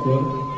acord